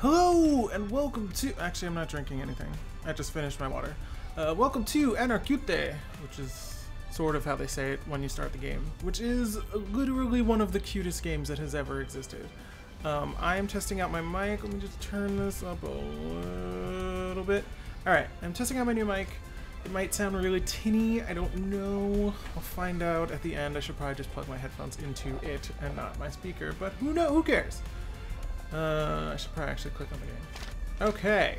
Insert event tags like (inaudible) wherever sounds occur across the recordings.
Hello and welcome to. Actually, I'm not drinking anything. I just finished my water. Uh, welcome to Anarcute, which is sort of how they say it when you start the game, which is literally one of the cutest games that has ever existed. Um, I am testing out my mic. Let me just turn this up a little bit. Alright, I'm testing out my new mic. It might sound really tinny, I don't know. I'll find out at the end. I should probably just plug my headphones into it and not my speaker, but who know? Who cares? Uh, I should probably actually click on the game. Okay.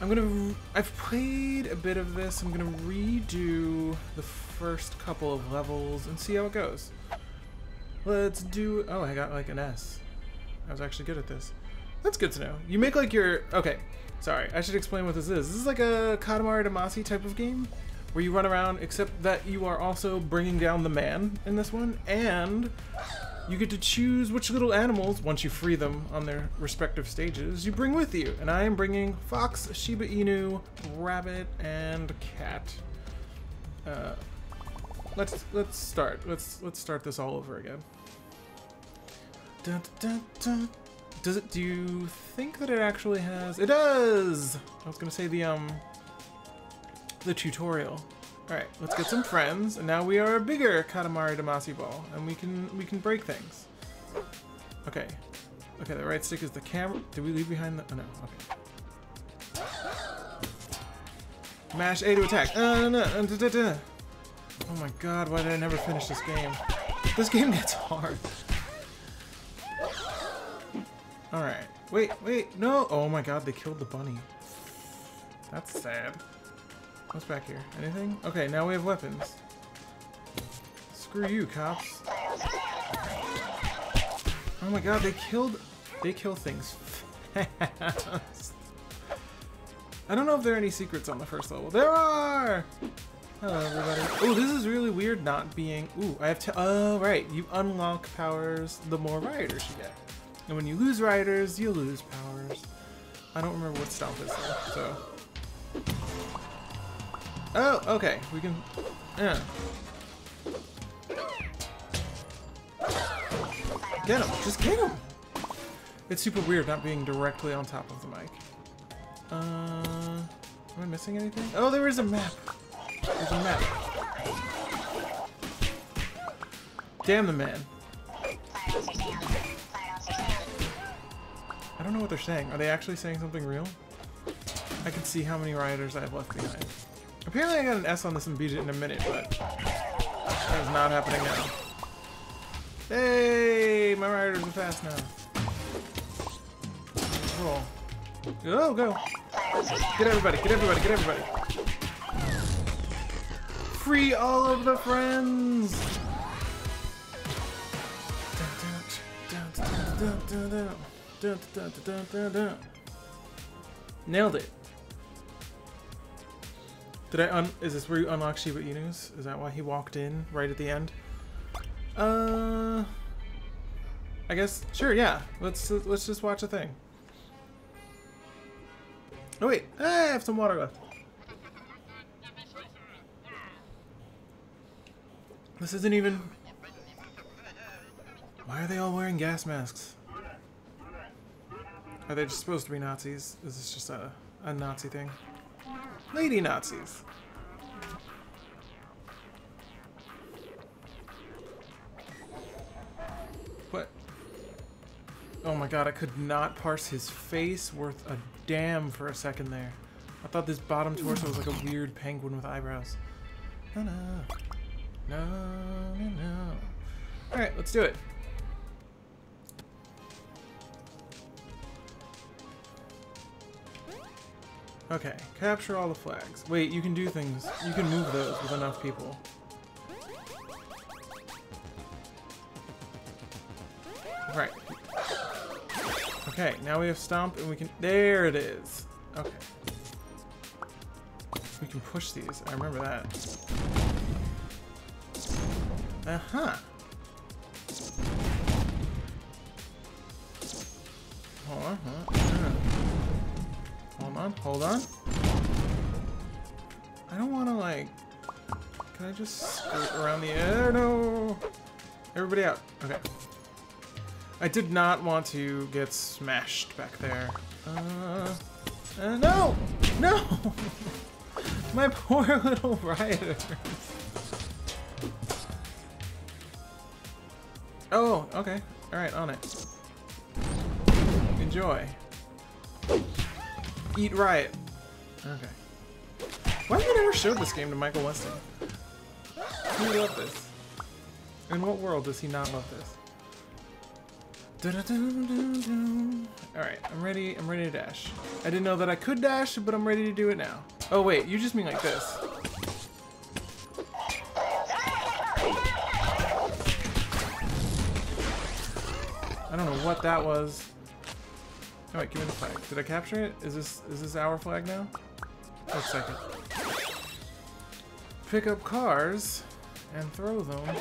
I'm gonna. I've played a bit of this. I'm gonna redo the first couple of levels and see how it goes. Let's do. Oh, I got like an S. I was actually good at this. That's good to know. You make like your. Okay. Sorry, I should explain what this is. This is like a Katamari Damacy type of game where you run around, except that you are also bringing down the man in this one, and you get to choose which little animals, once you free them on their respective stages, you bring with you. And I am bringing fox, Shiba Inu, rabbit, and cat. Uh, let's let's start. Let's let's start this all over again. Dun, dun, dun. Does it? Do you think that it actually has? It does. I was gonna say the um the tutorial. All right, let's get some friends, and now we are a bigger Katamari Damacy ball, and we can we can break things. Okay, okay. The right stick is the camera. Did we leave behind the? Oh, no. Okay. Mash A to attack. Uh, no, no, da. Oh my God! Why did I never finish this game? This game (laughs) gets hard. All right. Wait, wait. No. Oh my God! They killed the bunny. That's sad. What's back here? Anything? Okay, now we have weapons. Screw you, cops. Oh my god, they killed... They kill things (laughs) fast. I don't know if there are any secrets on the first level. There are! Hello, everybody. Oh, this is really weird not being... Ooh, I have to... Oh, right. You unlock powers the more riders you get. And when you lose riders, you lose powers. I don't remember what Stomp is, though, so... Oh, okay. We can... Yeah. Get him! Just get him! It's super weird not being directly on top of the mic. Uh... Am I missing anything? Oh, there is a map! There's a map. Damn the man. I don't know what they're saying. Are they actually saying something real? I can see how many rioters I have left behind. Apparently I got an S on this and beat it in a minute, but that is not happening now. Hey, my riders are fast now. Roll. Go, go. Get everybody, get everybody, get everybody. Free all of the friends! Nailed it. Did I un- is this where you unlock Shiba Inus? Is that why he walked in right at the end? Uh, I guess, sure, yeah. Let's, let's just watch a thing. Oh wait, I have some water left. This isn't even... Why are they all wearing gas masks? Are they just supposed to be Nazis? Is this just a, a Nazi thing? Lady Nazis. What? Oh my god, I could not parse his face worth a damn for a second there. I thought this bottom torso was like a weird penguin with eyebrows. No, no. No, no, no. Alright, let's do it. Okay, capture all the flags. Wait, you can do things. You can move those with enough people. Right. Okay, now we have Stomp and we can... There it is. Okay. We can push these. I remember that. Uh-huh. On, hold on. Hold hold on. I don't want to, like... Can I just skirt around the air? No! Everybody out. Okay. I did not want to get smashed back there. Uh, uh no! No! (laughs) My poor (laughs) little riders. Oh, okay. Alright, on it. Enjoy. Eat right. Okay. Why have you never showed this game to Michael Weston? He love this. In what world does he not love this? Alright, I'm ready, I'm ready to dash. I didn't know that I could dash, but I'm ready to do it now. Oh wait, you just mean like this. I don't know what that was. Wait, give me the flag. Did I capture it? Is this is this our flag now? Wait a second. Pick up cars and throw them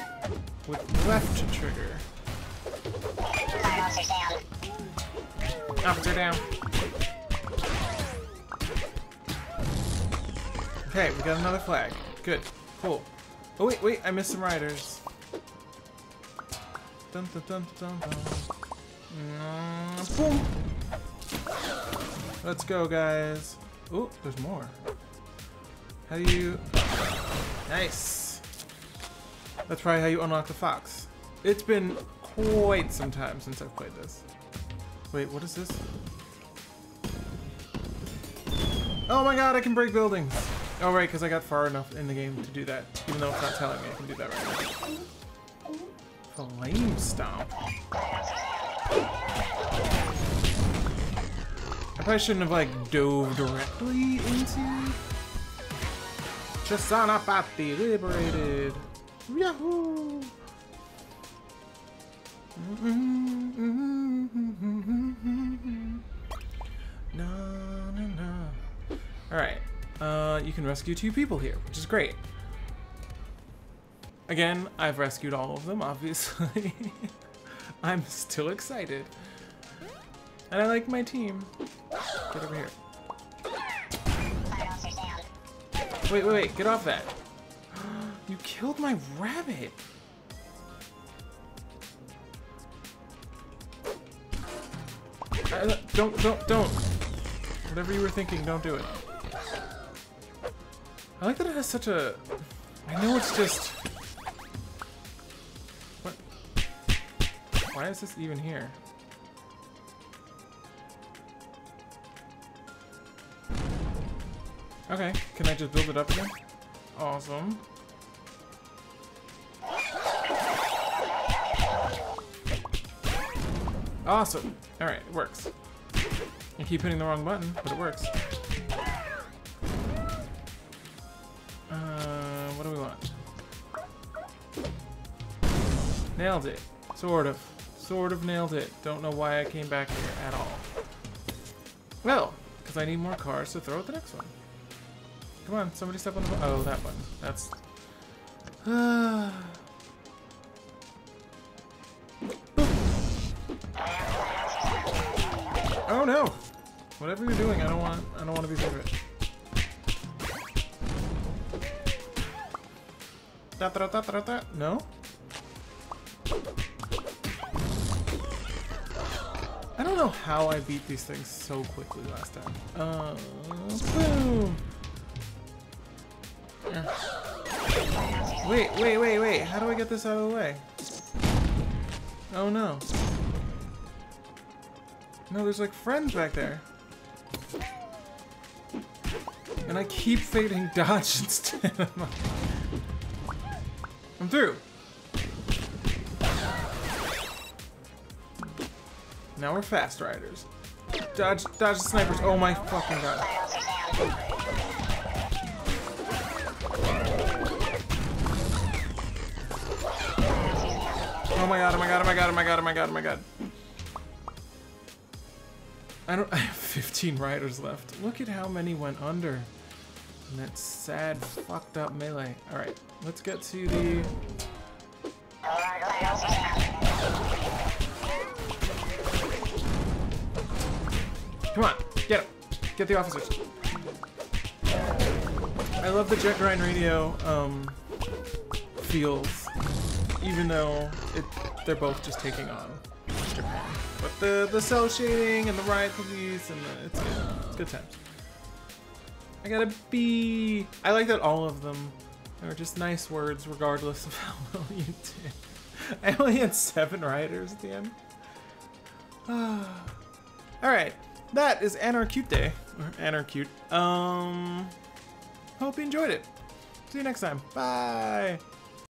with left trigger. Officer down. Officer down. Okay, we got another flag. Good. Cool. Oh wait, wait, I missed some riders. Dun dun dun dun dun. Mm, boom. Let's go, guys. Oh, there's more. How do you... Nice. That's probably how you unlock the fox. It's been quite some time since I've played this. Wait, what is this? Oh my god, I can break buildings! Oh right, because I got far enough in the game to do that, even though it's not telling me I can do that right now. Flame Stomp. Probably shouldn't have like dove directly into Chasanapati liberated. Yahoo! No, no, no. Alright. Uh, you can rescue two people here, which is great. Again, I've rescued all of them, (laughs) obviously. I'm still excited. And I like my team. Get over here. Wait, wait, wait, get off that. (gasps) You killed my rabbit. Uh, don't, don't, don't. Whatever you were thinking, don't do it. I like that it has such a... I know it's just... What? Why is this even here? Okay, can I just build it up again? Awesome. Awesome. Alright, it works. I keep hitting the wrong button, but it works. Uh, what do we want? Nailed it. Sort of. Sort of nailed it. Don't know why I came back here at all. Well, because I need more cars to throw at the next one. Come on, somebody step on the Oh, that one. That's... (sighs) oh no! Whatever you're doing, I don't want I don't want to be part of it. Da, da, da, da, da. No? I don't know how I beat these things so quickly last time. Uh, boom! Wait, wait, wait, wait. How do I get this out of the way? Oh no. No, there's like friends back there. And I keep fading (laughs) dodge instead. I'm through. Now we're fast riders. Dodge, dodge the snipers. Oh my fucking god. Oh my god, oh my god, oh my god, oh my god, oh my god, oh my god. I don't I (laughs) have 15 riders left. Look at how many went under. And that sad, fucked up melee. Alright, let's get to the... Come on, get him. Get the officers. I love the Jet Grind Radio um, feels even though it, they're both just taking on Japan. But the the cel shading and the riot police and the, it's good. It's good times. I got a B. I like that all of them are just nice words regardless of (laughs) how well you did. I only had seven writers at the end. (sighs) Alright, that is Anarchute. Or (laughs) Anarchute. Um, hope you enjoyed it. See you next time. Bye.